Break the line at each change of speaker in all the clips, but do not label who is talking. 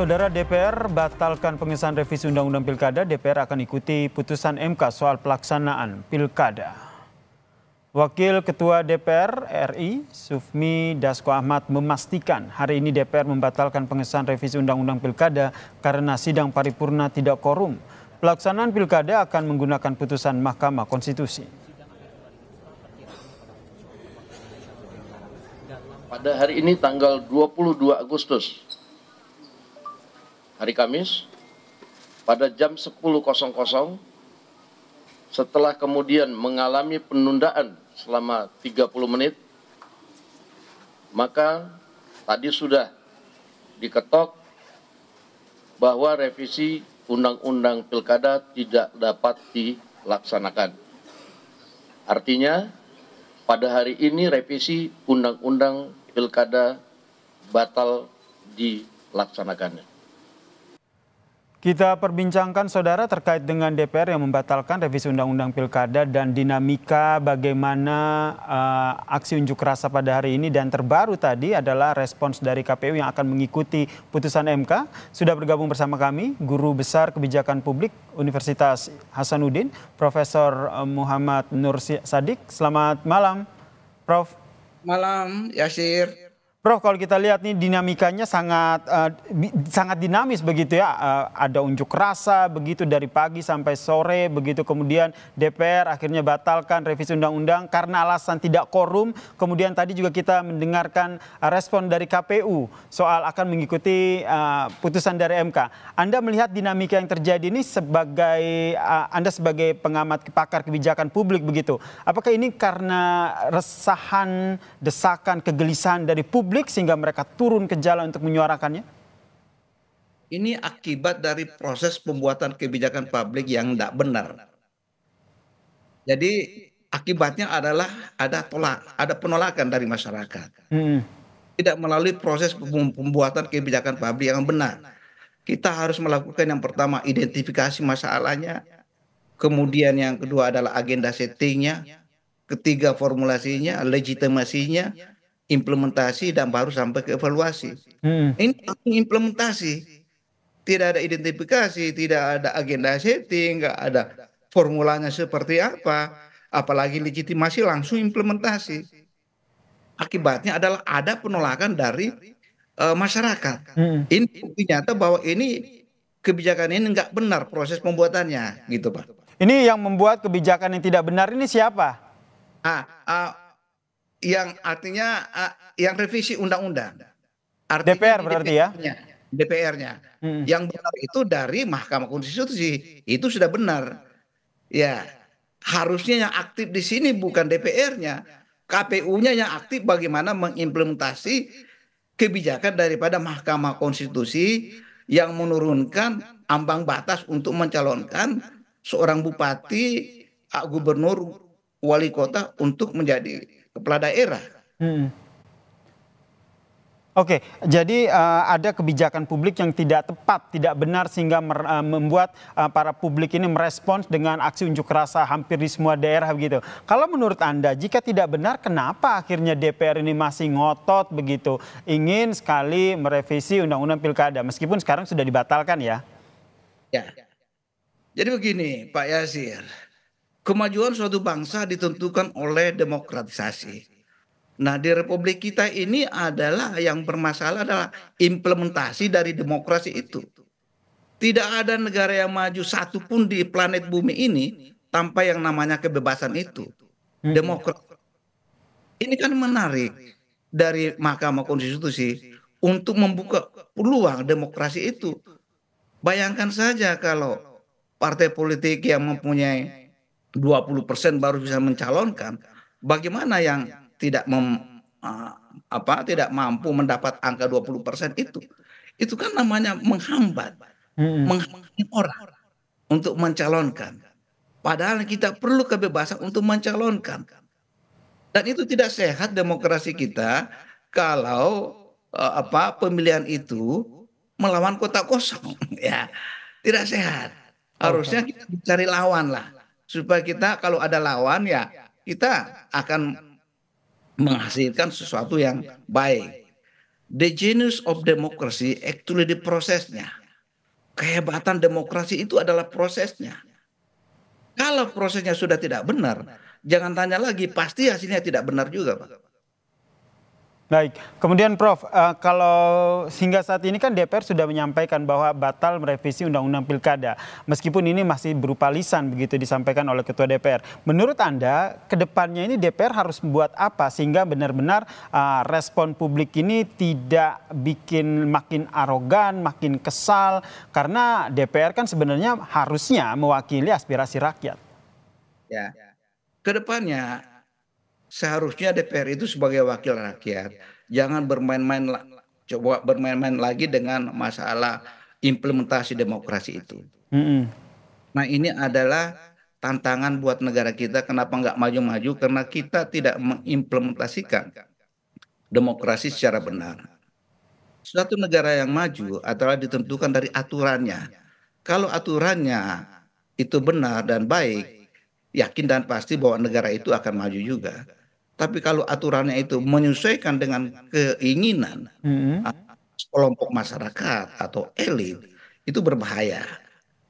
Saudara DPR batalkan pengesahan revisi Undang-Undang Pilkada, DPR akan ikuti putusan MK soal pelaksanaan Pilkada. Wakil Ketua DPR RI, Sufmi Dasko Ahmad memastikan hari ini DPR membatalkan pengesahan revisi Undang-Undang Pilkada karena sidang paripurna tidak korum. Pelaksanaan Pilkada akan menggunakan putusan Mahkamah Konstitusi.
Pada hari ini tanggal 22 Agustus hari Kamis pada jam 10.00 setelah kemudian mengalami penundaan selama 30 menit maka tadi sudah diketok bahwa revisi undang-undang pilkada tidak dapat dilaksanakan. Artinya pada hari ini revisi undang-undang pilkada batal dilaksanakannya.
Kita perbincangkan saudara terkait dengan DPR yang membatalkan revisi Undang-Undang Pilkada dan dinamika bagaimana uh, aksi unjuk rasa pada hari ini dan terbaru tadi adalah respons dari KPU yang akan mengikuti putusan MK. Sudah bergabung bersama kami Guru Besar Kebijakan Publik Universitas Hasanuddin, Profesor eh, Muhammad Nur Sadik. Selamat malam, Prof.
Malam, Yasir.
Prof, kalau kita lihat nih dinamikanya sangat uh, sangat dinamis begitu ya. Uh, ada unjuk rasa begitu dari pagi sampai sore begitu. Kemudian DPR akhirnya batalkan revisi undang-undang karena alasan tidak korum. Kemudian tadi juga kita mendengarkan uh, respon dari KPU soal akan mengikuti uh, putusan dari MK. Anda melihat dinamika yang terjadi ini sebagai uh, Anda sebagai pengamat pakar kebijakan publik begitu. Apakah ini karena resahan, desakan, kegelisahan dari publik publik sehingga mereka turun ke jalan untuk menyuarakannya?
Ini akibat dari proses pembuatan kebijakan publik yang tidak benar. Jadi akibatnya adalah ada tolak, ada penolakan dari masyarakat. Hmm. Tidak melalui proses pembuatan kebijakan publik yang benar. Kita harus melakukan yang pertama identifikasi masalahnya, kemudian yang kedua adalah agenda settingnya, ketiga formulasinya, legitimasinya, implementasi dan baru sampai ke evaluasi. Hmm. Ini implementasi. Tidak ada identifikasi, tidak ada agenda setting, nggak ada formulanya seperti apa, apalagi legitimasi langsung implementasi. Akibatnya adalah ada penolakan dari uh, masyarakat. Hmm. Ini nyata bahwa ini kebijakan ini nggak benar proses pembuatannya, gitu pak.
Ini yang membuat kebijakan yang tidak benar ini siapa?
Ah, uh, yang artinya uh, yang revisi undang-undang.
DPR berarti ya?
DPR-nya. Hmm. Yang benar itu dari Mahkamah Konstitusi. Itu sudah benar. Ya, harusnya yang aktif di sini bukan DPR-nya. KPU-nya yang aktif bagaimana mengimplementasi kebijakan daripada Mahkamah Konstitusi yang menurunkan ambang batas untuk mencalonkan seorang bupati, gubernur, wali kota untuk menjadi kepala daerah. Hmm.
Oke, jadi uh, ada kebijakan publik yang tidak tepat, tidak benar sehingga mer, uh, membuat uh, para publik ini merespons dengan aksi unjuk rasa hampir di semua daerah begitu. Kalau menurut Anda, jika tidak benar, kenapa akhirnya DPR ini masih ngotot begitu, ingin sekali merevisi Undang-Undang Pilkada, meskipun sekarang sudah dibatalkan ya?
Ya, jadi begini Pak Yasir, Kemajuan suatu bangsa ditentukan oleh demokratisasi. Nah, di republik kita ini adalah yang bermasalah adalah implementasi dari demokrasi itu. Tidak ada negara yang maju satupun di planet bumi ini tanpa yang namanya kebebasan itu. Hmm. Demokrasi. Ini kan menarik dari Mahkamah Konstitusi untuk membuka peluang demokrasi itu. Bayangkan saja kalau partai politik yang mempunyai 20% baru bisa mencalonkan, bagaimana yang tidak mem, uh, apa tidak mampu mendapat angka 20% itu? Itu kan namanya menghambat, hmm. menghambat orang untuk mencalonkan. Padahal kita perlu kebebasan untuk mencalonkan. Dan itu tidak sehat demokrasi kita kalau uh, apa pemilihan itu melawan kota kosong ya. Tidak sehat. Harusnya kita cari lawan lah supaya kita kalau ada lawan ya kita akan menghasilkan sesuatu yang baik. the genius of democracy actually di prosesnya. Kehebatan demokrasi itu adalah prosesnya. Kalau prosesnya sudah tidak benar, jangan tanya lagi, pasti hasilnya tidak benar juga, Pak.
Baik, kemudian Prof, uh, kalau hingga saat ini kan DPR sudah menyampaikan bahwa batal merevisi Undang-Undang Pilkada, meskipun ini masih berupa lisan begitu disampaikan oleh Ketua DPR. Menurut Anda, ke depannya ini DPR harus membuat apa sehingga benar-benar uh, respon publik ini tidak bikin makin arogan, makin kesal, karena DPR kan sebenarnya harusnya mewakili aspirasi rakyat.
Ya, ke depannya seharusnya DPR itu sebagai wakil rakyat jangan bermain-main coba bermain-main lagi dengan masalah implementasi demokrasi itu. Mm -hmm. Nah ini adalah tantangan buat negara kita kenapa nggak maju-maju karena kita tidak mengimplementasikan demokrasi secara benar. Suatu negara yang maju adalah ditentukan dari aturannya. Kalau aturannya itu benar dan baik, yakin dan pasti bahwa negara itu akan maju juga. Tapi kalau aturannya itu menyesuaikan dengan keinginan hmm. kelompok masyarakat atau elit, itu berbahaya.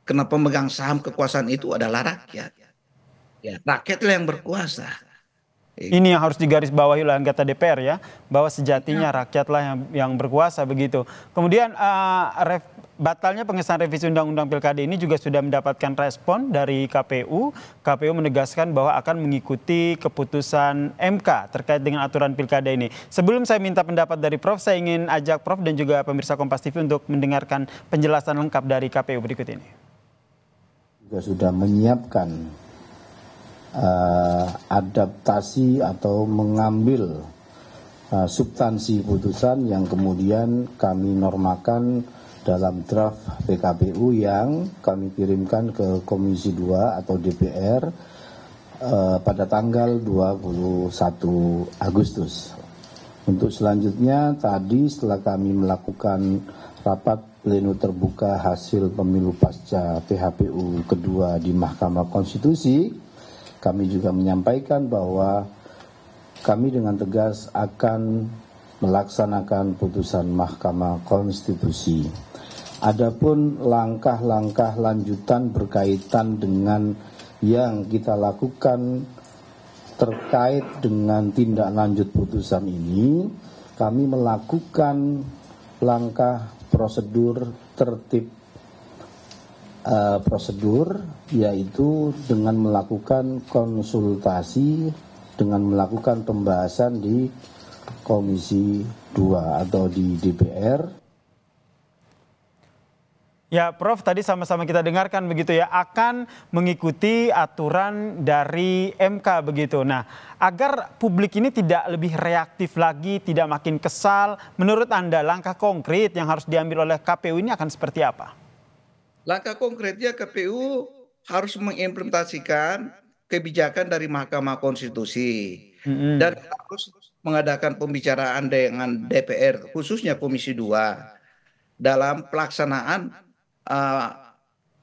Karena pemegang saham kekuasaan itu adalah rakyat. Ya, rakyatlah yang berkuasa.
Ini yang harus digarisbawahi oleh anggota DPR ya, bahwa sejatinya ya. rakyatlah yang yang berkuasa begitu. Kemudian uh, ref, batalnya pengesahan revisi Undang-Undang Pilkada ini juga sudah mendapatkan respon dari KPU. KPU menegaskan bahwa akan mengikuti keputusan MK terkait dengan aturan Pilkada ini. Sebelum saya minta pendapat dari Prof, saya ingin ajak Prof dan juga pemirsa Kompas TV untuk mendengarkan penjelasan lengkap dari KPU berikut ini.
Juga sudah menyiapkan adaptasi atau mengambil uh, substansi putusan yang kemudian kami normakan dalam draft PKPU yang kami kirimkan ke Komisi 2 atau DPR uh, pada tanggal 21 Agustus. Untuk selanjutnya tadi setelah kami melakukan rapat pleno terbuka hasil pemilu pasca PHPU kedua di Mahkamah Konstitusi, kami juga menyampaikan bahwa kami dengan tegas akan melaksanakan putusan Mahkamah Konstitusi. Adapun langkah-langkah lanjutan berkaitan dengan yang kita lakukan terkait dengan tindak lanjut putusan ini, kami melakukan langkah prosedur tertib prosedur yaitu dengan melakukan konsultasi dengan melakukan pembahasan di Komisi 2 atau di DPR
Ya, Prof, tadi sama-sama kita dengarkan begitu ya, akan mengikuti aturan dari MK begitu. Nah, agar publik ini tidak lebih reaktif lagi, tidak makin kesal, menurut Anda langkah konkret yang harus diambil oleh KPU ini akan seperti apa?
Langkah konkretnya KPU harus mengimplementasikan kebijakan dari Mahkamah Konstitusi mm-hmm. dan harus mengadakan pembicaraan dengan DPR khususnya Komisi 2 dalam pelaksanaan uh,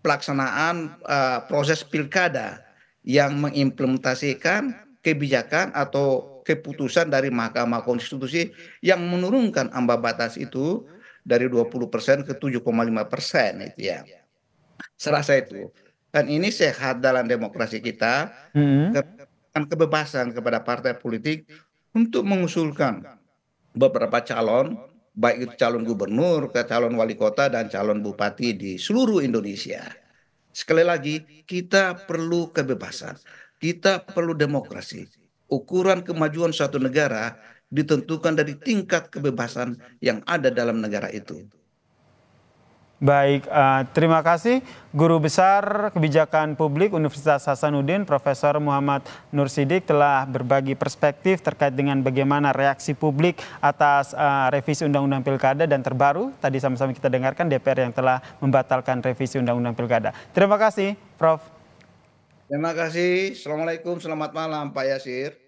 pelaksanaan uh, proses pilkada yang mengimplementasikan kebijakan atau keputusan dari Mahkamah Konstitusi yang menurunkan ambang batas itu dari 20% ke 7,5% itu ya serasa itu. Dan ini sehat dalam demokrasi kita hmm. kebebasan kepada partai politik untuk mengusulkan beberapa calon baik itu calon gubernur ke calon wali kota dan calon bupati di seluruh Indonesia. Sekali lagi kita perlu kebebasan kita perlu demokrasi. Ukuran kemajuan suatu negara ditentukan dari tingkat kebebasan yang ada dalam negara itu
Baik, uh, terima kasih Guru Besar Kebijakan Publik Universitas Hasanuddin Profesor Muhammad Nur Sidik telah berbagi perspektif terkait dengan bagaimana reaksi publik atas uh, revisi Undang-Undang Pilkada dan terbaru tadi sama-sama kita dengarkan DPR yang telah membatalkan revisi Undang-Undang Pilkada. Terima kasih, Prof.
Terima kasih. Assalamualaikum, selamat malam Pak Yasir.